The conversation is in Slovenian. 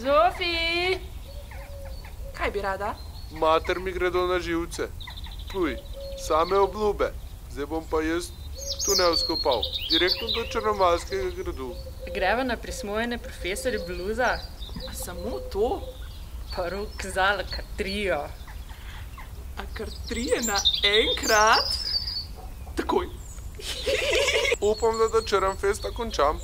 Zofi! Kaj bi rada? Mater mi gredo na živce. Tuj, same obljube. Zdaj bom pa jaz tunel skopal, direktno do Črnomalskega gradu. Greva na prismojene profesore bluza. A samo to? Pa rok zala kar trijo. A kar trije naenkrat? Takoj. Upam, da do Črnfesta končam.